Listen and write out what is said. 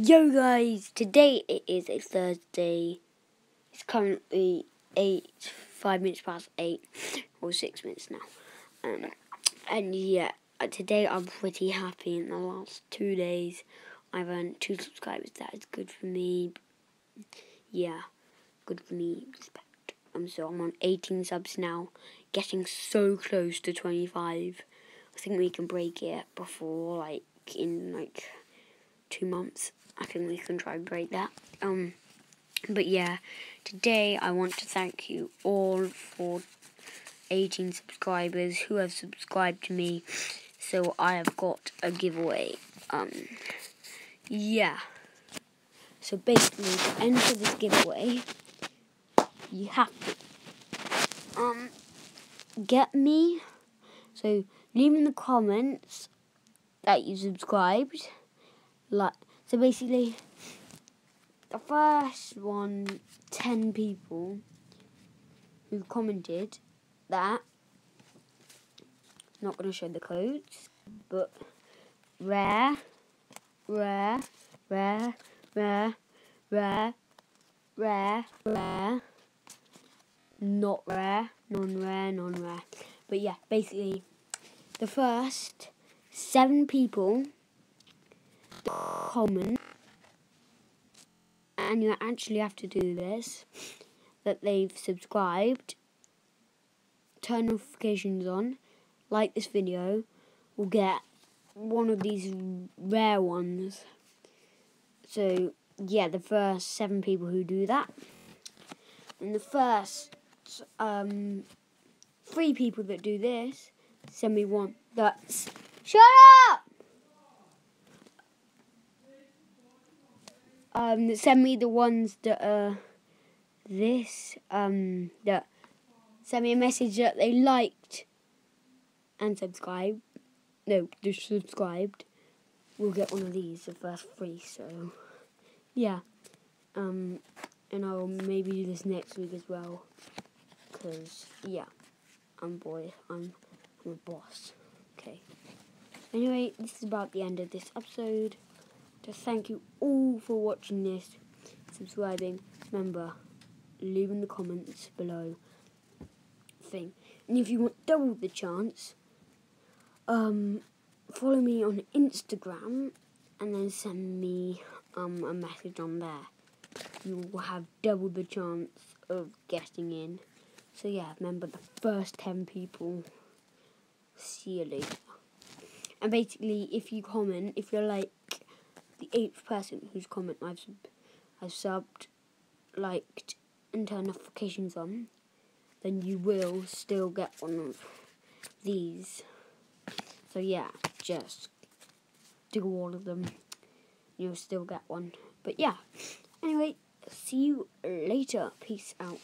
Yo guys, today it is a Thursday. It's currently eight, five minutes past eight, or six minutes now. Um, and yeah, uh, today I'm pretty happy. In the last two days, I've earned two subscribers. That is good for me. Yeah, good for me. Respect. Um, so I'm on 18 subs now, getting so close to 25. I think we can break it before like in like two months. I think we can try and break that. Um, but yeah, today I want to thank you all for 18 subscribers who have subscribed to me. So I have got a giveaway. Um, yeah. So basically, to enter this giveaway, you have to um get me. So leave in the comments that you subscribed. Like so basically, the first one, 10 people who commented that, not going to show the codes, but rare, rare, rare, rare, rare, rare, rare, not rare, non-rare, non-rare. But yeah, basically, the first seven people comment, and you actually have to do this, that they've subscribed, turn notifications on, like this video, will get one of these rare ones. So, yeah, the first seven people who do that. And the first um, three people that do this, send me one that's. Shut up! Um, send me the ones that are this, um, that send me a message that they liked and subscribed. No, just subscribed. We'll get one of these, the first three, so yeah. Um, and I'll maybe do this next week as well. Because, yeah, I'm boy, I'm, I'm a boss. Okay. Anyway, this is about the end of this episode to thank you all for watching this, subscribing. Remember, leave in the comments below thing. And if you want double the chance, um, follow me on Instagram and then send me um, a message on there. You will have double the chance of getting in. So yeah, remember the first 10 people. See you later. And basically, if you comment, if you're like eighth person whose comment I've I've subbed, liked, and turned notifications on, then you will still get one of these. So yeah, just do all of them. You'll still get one. But yeah. Anyway, see you later. Peace out.